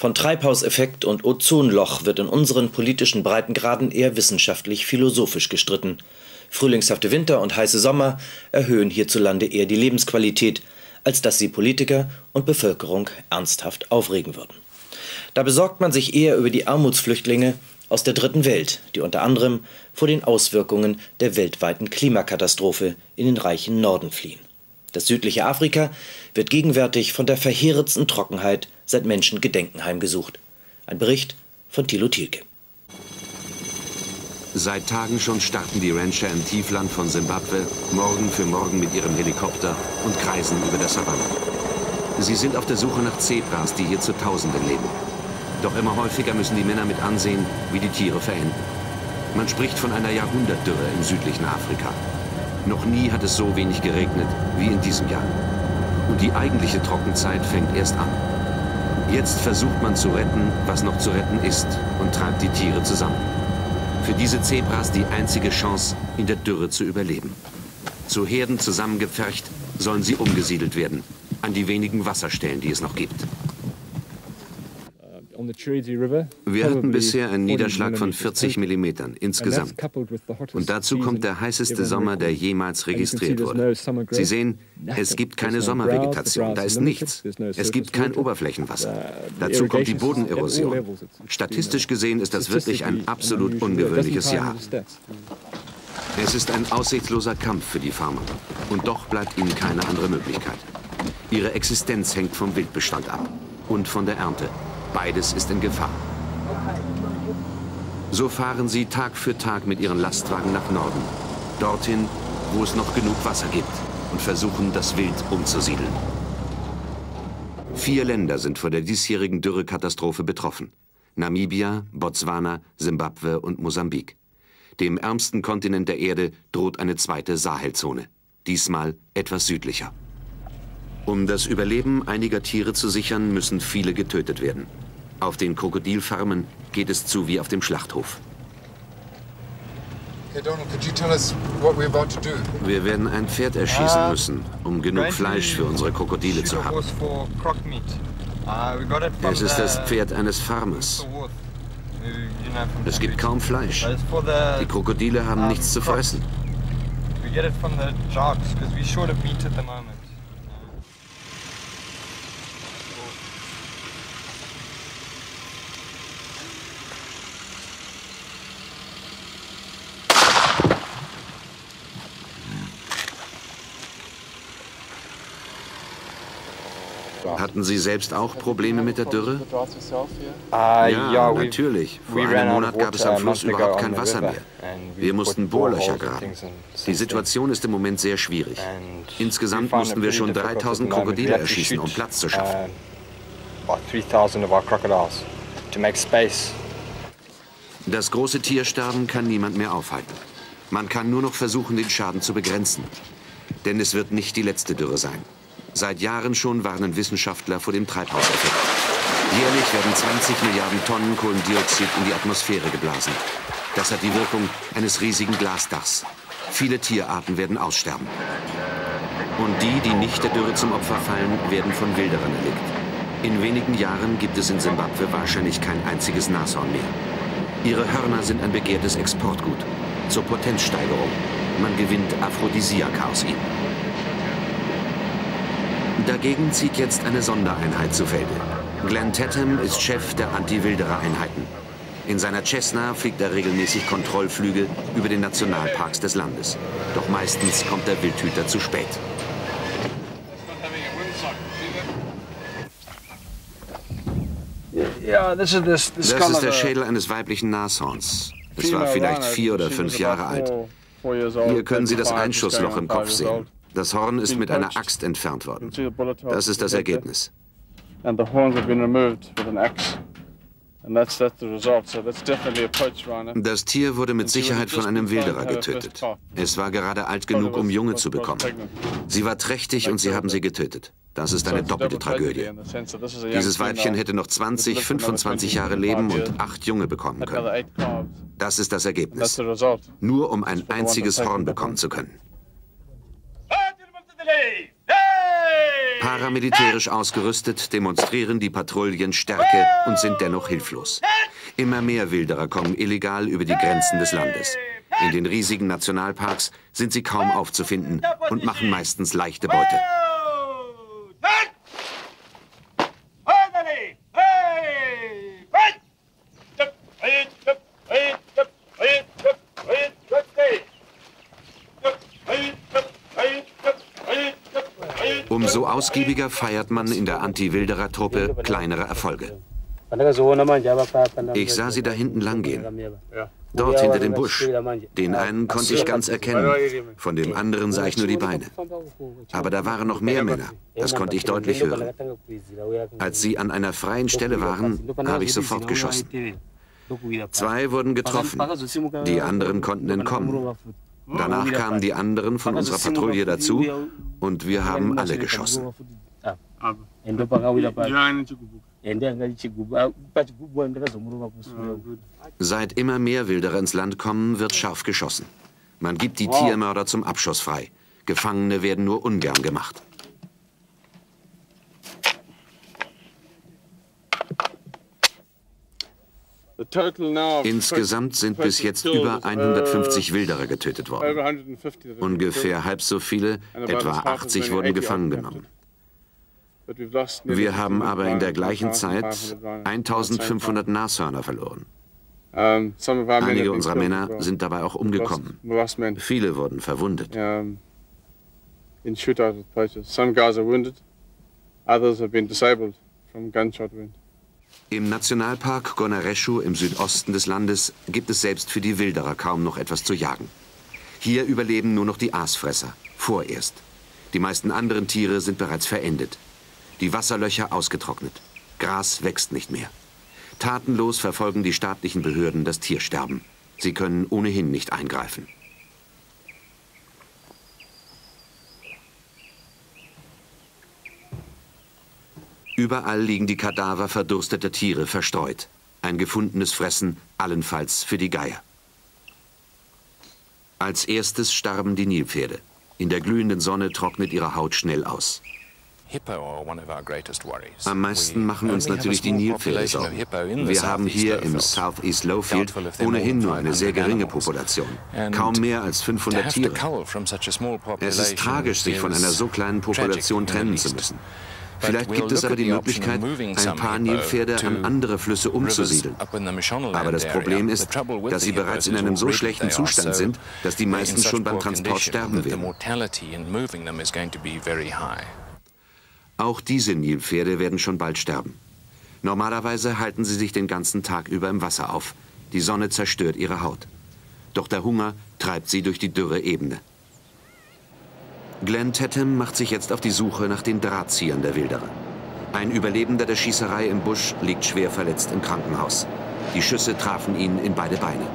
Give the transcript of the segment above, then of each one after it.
Von Treibhauseffekt und Ozonloch wird in unseren politischen Breitengraden eher wissenschaftlich-philosophisch gestritten. Frühlingshafte Winter und heiße Sommer erhöhen hierzulande eher die Lebensqualität, als dass sie Politiker und Bevölkerung ernsthaft aufregen würden. Da besorgt man sich eher über die Armutsflüchtlinge aus der dritten Welt, die unter anderem vor den Auswirkungen der weltweiten Klimakatastrophe in den reichen Norden fliehen. Das südliche Afrika wird gegenwärtig von der verheeretsten Trockenheit seit Menschengedenken heimgesucht. Ein Bericht von Thilo Thielke. Seit Tagen schon starten die Rancher im Tiefland von Simbabwe morgen für morgen mit ihrem Helikopter und kreisen über der Savanne. Sie sind auf der Suche nach Zebras, die hier zu Tausenden leben. Doch immer häufiger müssen die Männer mit ansehen, wie die Tiere verenden. Man spricht von einer Jahrhundertdürre im südlichen Afrika. Noch nie hat es so wenig geregnet wie in diesem Jahr. Und die eigentliche Trockenzeit fängt erst an. Jetzt versucht man zu retten, was noch zu retten ist und treibt die Tiere zusammen. Für diese Zebras die einzige Chance, in der Dürre zu überleben. Zu Herden zusammengepfercht sollen sie umgesiedelt werden, an die wenigen Wasserstellen, die es noch gibt. Wir hatten bisher einen Niederschlag von 40 mm insgesamt. Und dazu kommt der heißeste Sommer, der jemals registriert wurde. Sie sehen, es gibt keine Sommervegetation, da ist nichts. Es gibt kein Oberflächenwasser. Dazu kommt die Bodenerosion. Statistisch gesehen ist das wirklich ein absolut ungewöhnliches Jahr. Es ist ein aussichtsloser Kampf für die Farmer. Und doch bleibt ihnen keine andere Möglichkeit. Ihre Existenz hängt vom Wildbestand ab und von der Ernte. Beides ist in Gefahr. So fahren sie Tag für Tag mit ihren Lastwagen nach Norden. Dorthin, wo es noch genug Wasser gibt und versuchen, das Wild umzusiedeln. Vier Länder sind vor der diesjährigen Dürrekatastrophe betroffen. Namibia, Botswana, Simbabwe und Mosambik. Dem ärmsten Kontinent der Erde droht eine zweite Sahelzone. Diesmal etwas südlicher. Um das Überleben einiger Tiere zu sichern, müssen viele getötet werden. Auf den Krokodilfarmen geht es zu wie auf dem Schlachthof. Wir werden ein Pferd erschießen uh, müssen, um genug Fleisch für unsere Krokodile zu haben. Uh, es ist das Pferd eines Farmers. Es gibt kaum Fleisch. Die Krokodile haben nichts zu fressen. Hatten Sie selbst auch Probleme mit der Dürre? Ah, ja, natürlich. Vor einem Monat gab es am Fluss überhaupt kein Wasser mehr. Wir mussten Bohrlöcher graben. Die Situation ist im Moment sehr schwierig. Insgesamt mussten wir schon 3000 Krokodile erschießen, um Platz zu schaffen. Das große Tiersterben kann niemand mehr aufhalten. Man kann nur noch versuchen, den Schaden zu begrenzen. Denn es wird nicht die letzte Dürre sein. Seit Jahren schon warnen Wissenschaftler vor dem Treibhauseffekt. Jährlich werden 20 Milliarden Tonnen Kohlendioxid in die Atmosphäre geblasen. Das hat die Wirkung eines riesigen Glasdachs. Viele Tierarten werden aussterben. Und die, die nicht der Dürre zum Opfer fallen, werden von Wilderern erlegt. In wenigen Jahren gibt es in Simbabwe wahrscheinlich kein einziges Nashorn mehr. Ihre Hörner sind ein begehrtes Exportgut. Zur Potenzsteigerung. Man gewinnt Aphrodisiak aus ihnen. Dagegen zieht jetzt eine Sondereinheit zu Felde. Glenn Tatham ist Chef der Anti-Wilderer-Einheiten. In seiner Cessna fliegt er regelmäßig Kontrollflüge über den Nationalparks des Landes. Doch meistens kommt der Wildhüter zu spät. Das ist der Schädel eines weiblichen Nashorns. Es war vielleicht vier oder fünf Jahre alt. Hier können Sie das Einschussloch im Kopf sehen. Das Horn ist mit einer Axt entfernt worden. Das ist das Ergebnis. Das Tier wurde mit Sicherheit von einem Wilderer getötet. Es war gerade alt genug, um Junge zu bekommen. Sie war trächtig und sie haben sie getötet. Das ist eine doppelte Tragödie. Dieses Weibchen hätte noch 20, 25 Jahre leben und acht Junge bekommen können. Das ist das Ergebnis. Nur um ein einziges Horn bekommen zu können. Paramilitärisch ausgerüstet demonstrieren die Patrouillen Stärke und sind dennoch hilflos. Immer mehr Wilderer kommen illegal über die Grenzen des Landes. In den riesigen Nationalparks sind sie kaum aufzufinden und machen meistens leichte Beute. Umso ausgiebiger feiert man in der Anti-Wilderer-Truppe kleinere Erfolge. Ich sah sie da hinten langgehen. Dort hinter dem Busch. Den einen konnte ich ganz erkennen, von dem anderen sah ich nur die Beine. Aber da waren noch mehr Männer, das konnte ich deutlich hören. Als sie an einer freien Stelle waren, habe ich sofort geschossen. Zwei wurden getroffen, die anderen konnten entkommen. Danach kamen die anderen von unserer Patrouille dazu und wir haben alle geschossen. Seit immer mehr Wilderer ins Land kommen, wird scharf geschossen. Man gibt die Tiermörder zum Abschuss frei. Gefangene werden nur ungern gemacht. Insgesamt sind bis jetzt über 150 Wilderer getötet worden. Ungefähr halb so viele, etwa 80, wurden gefangen genommen. Wir haben aber in der gleichen Zeit 1500 Nashörner verloren. Einige unserer Männer sind dabei auch umgekommen. Viele wurden verwundet. Im Nationalpark Gonareshu im Südosten des Landes gibt es selbst für die Wilderer kaum noch etwas zu jagen. Hier überleben nur noch die Aasfresser, vorerst. Die meisten anderen Tiere sind bereits verendet. Die Wasserlöcher ausgetrocknet. Gras wächst nicht mehr. Tatenlos verfolgen die staatlichen Behörden das Tiersterben. Sie können ohnehin nicht eingreifen. Überall liegen die Kadaver verdursteter Tiere verstreut. Ein gefundenes Fressen, allenfalls für die Geier. Als erstes starben die Nilpferde. In der glühenden Sonne trocknet ihre Haut schnell aus. Am meisten machen uns natürlich die Nilpferde Sorgen. Wir haben hier im Southeast Lowfield ohnehin nur eine sehr geringe Population. Kaum mehr als 500 Tiere. Es ist tragisch, sich von einer so kleinen Population trennen zu müssen. Vielleicht gibt es aber die Möglichkeit, ein paar Nilpferde an andere Flüsse umzusiedeln. Aber das Problem ist, dass sie bereits in einem so schlechten Zustand sind, dass die meisten schon beim Transport sterben werden. Auch diese Nilpferde werden schon bald sterben. Normalerweise halten sie sich den ganzen Tag über im Wasser auf. Die Sonne zerstört ihre Haut. Doch der Hunger treibt sie durch die dürre Ebene. Glenn Tatham macht sich jetzt auf die Suche nach den Drahtziehern der Wilderer. Ein Überlebender der Schießerei im Busch liegt schwer verletzt im Krankenhaus. Die Schüsse trafen ihn in beide Beine.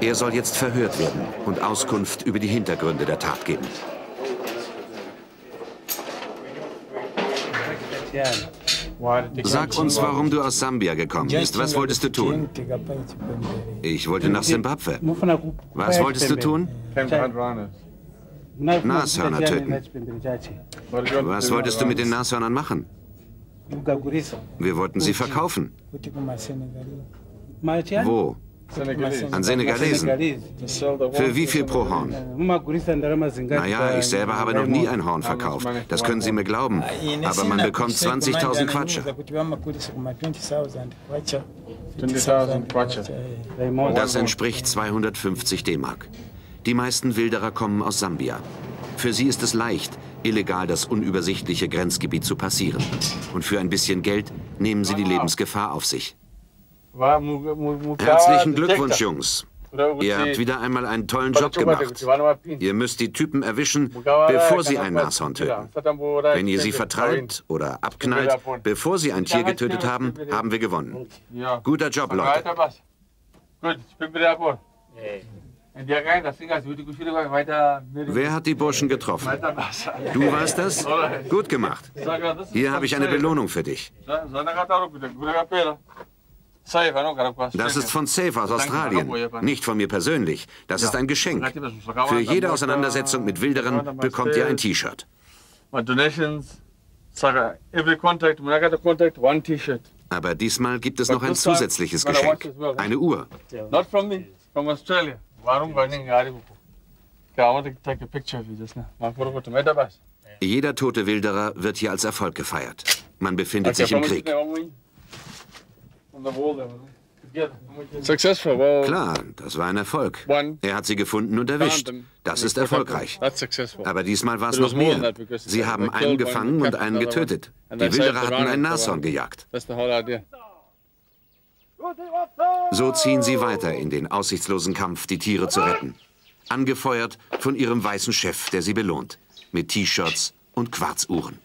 Er soll jetzt verhört werden und Auskunft über die Hintergründe der Tat geben. Sag uns, warum du aus Sambia gekommen bist. Was wolltest du tun? Ich wollte nach Simbabwe. Was wolltest du tun? Nashörner töten. Was wolltest du mit den Nashörnern machen? Wir wollten sie verkaufen. Wo? An Senegalesen. Für wie viel pro Horn? Naja, ich selber habe noch nie ein Horn verkauft. Das können Sie mir glauben. Aber man bekommt 20.000 Quatsche. Das entspricht 250 D-Mark. Die meisten Wilderer kommen aus Sambia. Für sie ist es leicht, illegal das unübersichtliche Grenzgebiet zu passieren. Und für ein bisschen Geld nehmen sie die Lebensgefahr auf sich. Herzlichen Glückwunsch, Jungs. Ihr habt wieder einmal einen tollen Job gemacht. Ihr müsst die Typen erwischen, bevor sie ein Nashorn töten. Wenn ihr sie vertreibt oder abknallt, bevor sie ein Tier getötet haben, haben wir gewonnen. Guter Job, Leute. Gut, ich bin wieder abgeholt. Wer hat die Burschen getroffen? Du warst das? Gut gemacht. Hier habe ich eine Belohnung für dich. Das ist von Safe aus Australien, nicht von mir persönlich. Das ist ein Geschenk. Für jede Auseinandersetzung mit Wilderern bekommt ihr ein T-Shirt. Aber diesmal gibt es noch ein zusätzliches Geschenk. Eine Uhr. Jeder tote Wilderer wird hier als Erfolg gefeiert. Man befindet sich im Krieg. Klar, das war ein Erfolg. Er hat sie gefunden und erwischt. Das ist erfolgreich. Aber diesmal war es noch mehr. Sie haben einen gefangen und einen getötet. Die Wilderer hatten ein Nashorn gejagt. So ziehen sie weiter in den aussichtslosen Kampf, die Tiere zu retten. Angefeuert von ihrem weißen Chef, der sie belohnt. Mit T-Shirts und Quarzuhren.